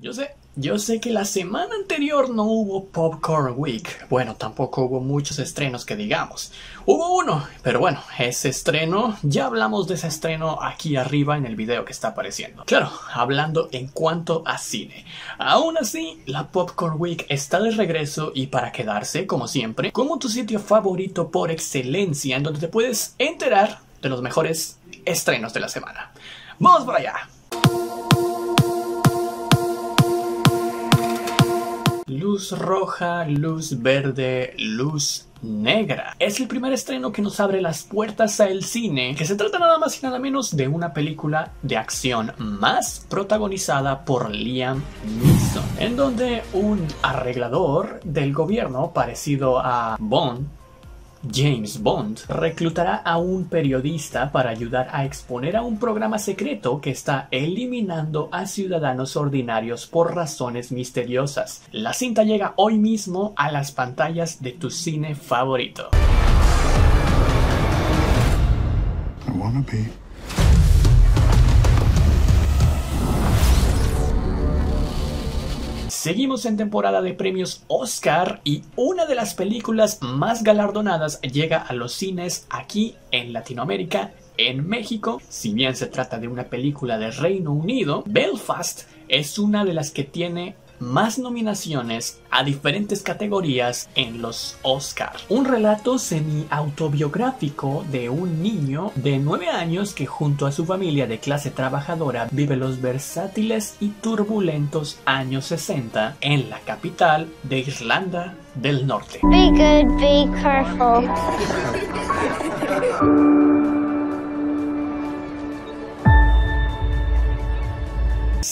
Yo sé, yo sé que la semana anterior no hubo Popcorn Week. Bueno, tampoco hubo muchos estrenos que digamos. Hubo uno, pero bueno, ese estreno, ya hablamos de ese estreno aquí arriba en el video que está apareciendo. Claro, hablando en cuanto a cine. Aún así, la Popcorn Week está de regreso y para quedarse, como siempre, como tu sitio favorito por excelencia en donde te puedes enterar de los mejores estrenos de la semana. ¡Vamos para allá! Luz roja, luz verde, luz negra. Es el primer estreno que nos abre las puertas al cine, que se trata nada más y nada menos de una película de acción más protagonizada por Liam Neeson, en donde un arreglador del gobierno parecido a Bond James Bond reclutará a un periodista para ayudar a exponer a un programa secreto que está eliminando a ciudadanos ordinarios por razones misteriosas. La cinta llega hoy mismo a las pantallas de tu cine favorito. Seguimos en temporada de premios Oscar y una de las películas más galardonadas llega a los cines aquí en Latinoamérica, en México. Si bien se trata de una película de Reino Unido, Belfast es una de las que tiene más nominaciones a diferentes categorías en los Oscar. Un relato semi-autobiográfico de un niño de 9 años que junto a su familia de clase trabajadora vive los versátiles y turbulentos años 60 en la capital de Irlanda del Norte. Be good, be careful.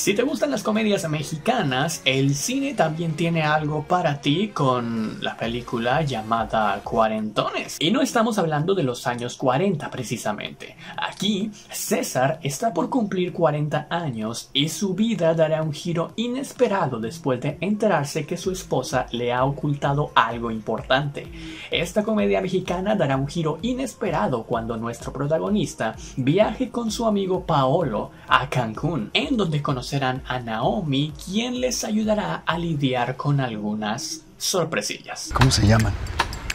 Si te gustan las comedias mexicanas, el cine también tiene algo para ti con la película llamada Cuarentones. Y no estamos hablando de los años 40 precisamente. Aquí, César está por cumplir 40 años y su vida dará un giro inesperado después de enterarse que su esposa le ha ocultado algo importante. Esta comedia mexicana dará un giro inesperado cuando nuestro protagonista viaje con su amigo Paolo a Cancún, en donde conoce serán a Naomi, quien les ayudará a lidiar con algunas sorpresillas. ¿Cómo se llaman?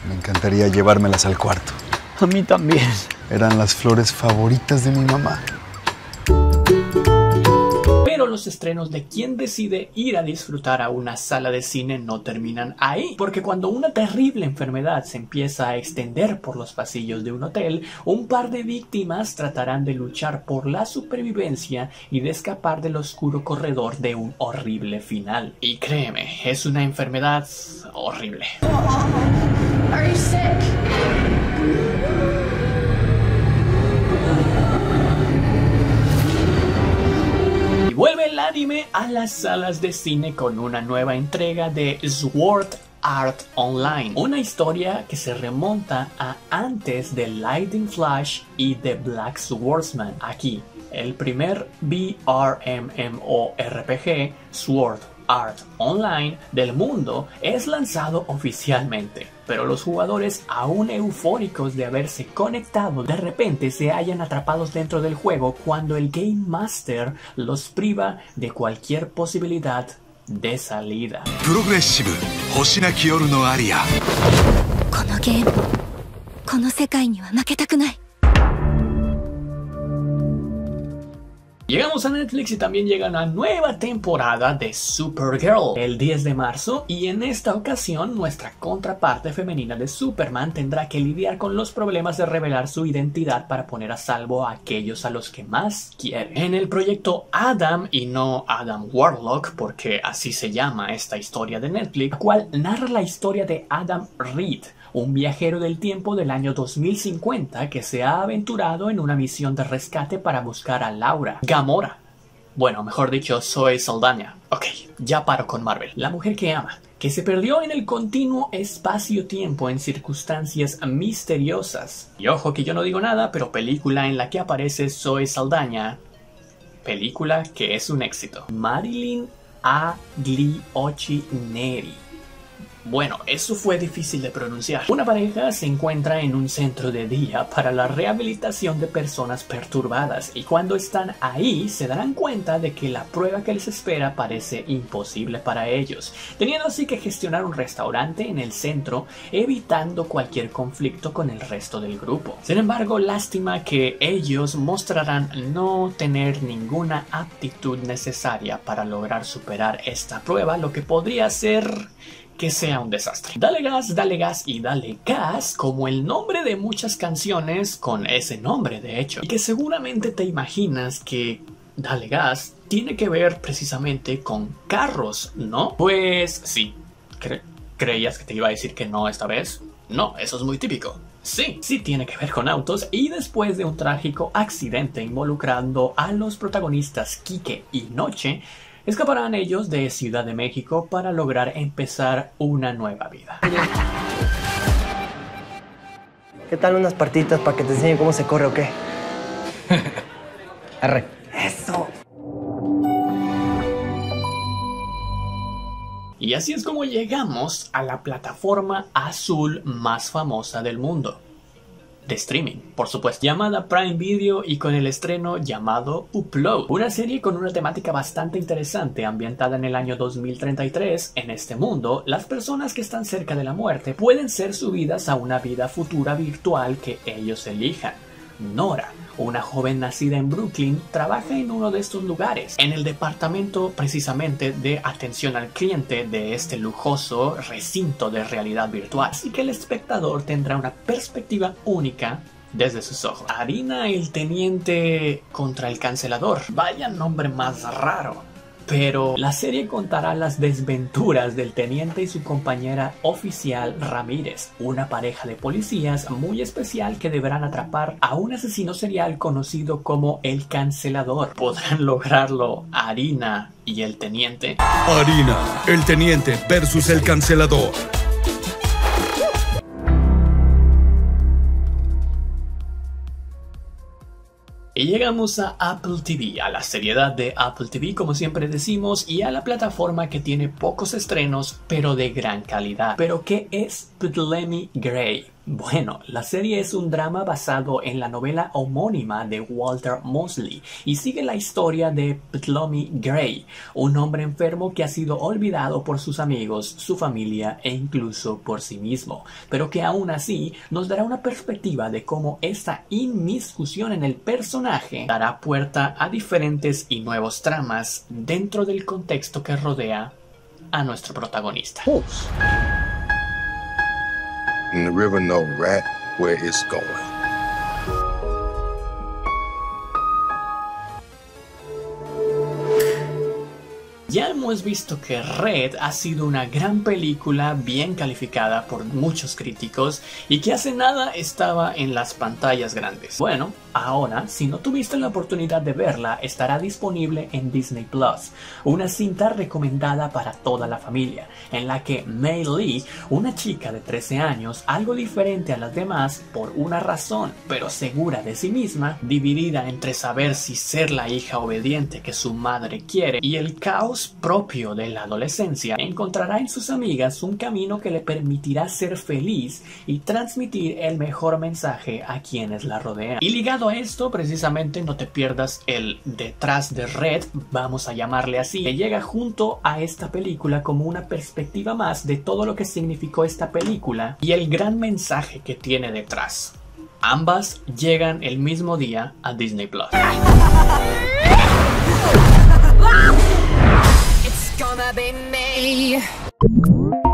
Me encantaría llevármelas al cuarto. A mí también. Eran las flores favoritas de mi mamá los estrenos de quien decide ir a disfrutar a una sala de cine no terminan ahí, porque cuando una terrible enfermedad se empieza a extender por los pasillos de un hotel, un par de víctimas tratarán de luchar por la supervivencia y de escapar del oscuro corredor de un horrible final. Y créeme, es una enfermedad horrible. Anime a las salas de cine con una nueva entrega de Sword Art Online, una historia que se remonta a antes de Lightning Flash y The Black Swordsman. Aquí, el primer BRMMORPG Sword Art Online del mundo es lanzado oficialmente, pero los jugadores aún eufóricos de haberse conectado de repente se hallan atrapados dentro del juego cuando el Game Master los priva de cualquier posibilidad de salida. Llegamos a Netflix y también llega una nueva temporada de Supergirl el 10 de marzo y en esta ocasión nuestra contraparte femenina de Superman tendrá que lidiar con los problemas de revelar su identidad para poner a salvo a aquellos a los que más quiere. En el proyecto Adam y no Adam Warlock porque así se llama esta historia de Netflix, cual narra la historia de Adam Reed, un viajero del tiempo del año 2050 que se ha aventurado en una misión de rescate para buscar a Laura Gamora. Bueno, mejor dicho, soy Saldaña. Ok, ya paro con Marvel. La mujer que ama, que se perdió en el continuo espacio-tiempo en circunstancias misteriosas. Y ojo que yo no digo nada, pero película en la que aparece Zoe Saldaña. Película que es un éxito. Marilyn Agliochi Neri Bueno, eso fue difícil de pronunciar. Una pareja se encuentra en un centro de día para la rehabilitación de personas perturbadas y cuando están ahí se darán cuenta de que la prueba que les espera parece imposible para ellos, teniendo así que gestionar un restaurante en el centro evitando cualquier conflicto con el resto del grupo. Sin embargo, lástima que ellos mostrarán no tener ninguna aptitud necesaria para lograr superar esta prueba, lo que podría ser que sea un desastre. Dale gas, dale gas y dale gas como el nombre de muchas canciones con ese nombre de hecho. Y que seguramente te imaginas que Dale gas tiene que ver precisamente con carros, ¿no? Pues sí. ¿Creías que te iba a decir que no esta vez? No, eso es muy típico. Sí, sí tiene que ver con autos y después de un trágico accidente involucrando a los protagonistas Kike y Noche, escaparán ellos de Ciudad de México para lograr empezar una nueva vida. ¿Qué tal unas partitas para que te enseñen cómo se corre o qué? Arre. Eso. Y así es como llegamos a la plataforma azul más famosa del mundo de streaming, por supuesto, llamada Prime Video y con el estreno llamado Upload, una serie con una temática bastante interesante ambientada en el año 2033. En este mundo, las personas que están cerca de la muerte pueden ser subidas a una vida futura virtual que ellos elijan. Nora, una joven nacida en Brooklyn, trabaja en uno de estos lugares, en el departamento precisamente de atención al cliente de este lujoso recinto de realidad virtual. Así que el espectador tendrá una perspectiva única desde sus ojos. Harina el teniente contra el cancelador. Vaya nombre más raro. Pero la serie contará las desventuras del teniente y su compañera oficial Ramírez, una pareja de policías muy especial que deberán atrapar a un asesino serial conocido como el cancelador. ¿Podrán lograrlo Harina y el teniente? Harina, el teniente versus el cancelador. Llegamos a Apple TV, a la seriedad de Apple TV, como siempre decimos, y a la plataforma que tiene pocos estrenos, pero de gran calidad. ¿Pero qué es Ptolemy Gray? Bueno, la serie es un drama basado en la novela homónima de Walter Mosley y sigue la historia de Ptolemy Gray, un hombre enfermo que ha sido olvidado por sus amigos, su familia e incluso por sí mismo, pero que aún así nos dará una perspectiva de cómo esta inmiscusión en el personaje dará puerta a diferentes y nuevos tramas dentro del contexto que rodea a nuestro protagonista. And the river know right where it's going. Ya hemos visto que Red ha sido una gran película bien calificada por muchos críticos y que hace nada estaba en las pantallas grandes. Bueno, ahora, si no tuviste la oportunidad de verla, estará disponible en Disney Plus, una cinta recomendada para toda la familia, en la que Mei Lee, una chica de 13 años, algo diferente a las demás por una razón, pero segura de sí misma, dividida entre saber si ser la hija obediente que su madre quiere y el caos propio de la adolescencia, encontrará en sus amigas un camino que le permitirá ser feliz y transmitir el mejor mensaje a quienes la rodean. Y ligado a esto, precisamente no te pierdas el detrás de Red, vamos a llamarle así, que llega junto a esta película como una perspectiva más de todo lo que significó esta película y el gran mensaje que tiene detrás. Ambas llegan el mismo día a Disney Plus. Thank you.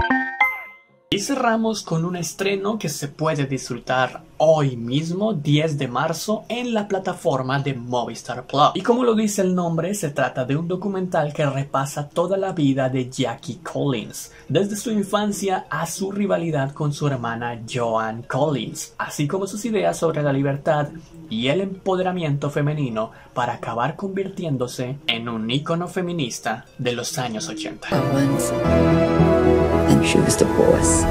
Y cerramos con un estreno que se puede disfrutar hoy mismo, 10 de marzo, en la plataforma de Movistar Plus. Y como lo dice el nombre, se trata de un documental que repasa toda la vida de Jackie Collins, desde su infancia a su rivalidad con su hermana Joan Collins, así como sus ideas sobre la libertad y el empoderamiento femenino para acabar convirtiéndose en un ícono feminista de los años 80. And she was divorced.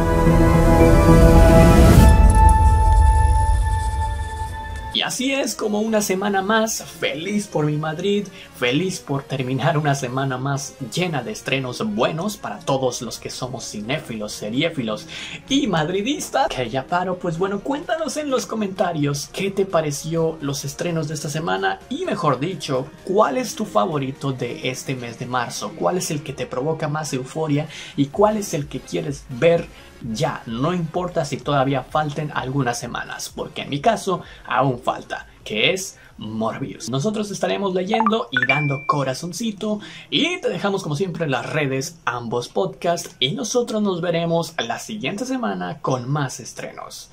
Así es como una semana más, feliz por mi Madrid, feliz por terminar una semana más llena de estrenos buenos para todos los que somos cinéfilos, seriéfilos y madridistas. Que ya paro, pues bueno, cuéntanos en los comentarios qué te pareció los estrenos de esta semana y mejor dicho, cuál es tu favorito de este mes de marzo, cuál es el que te provoca más euforia y cuál es el que quieres ver ya, no importa si todavía falten algunas semanas, porque en mi caso aún falta, que es Morbius. Nosotros estaremos leyendo y dando corazoncito y te dejamos como siempre en las redes ambos podcasts y nosotros nos veremos la siguiente semana con más estrenos.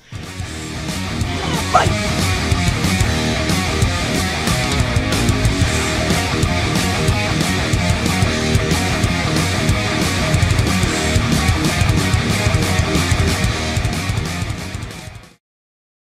Bye.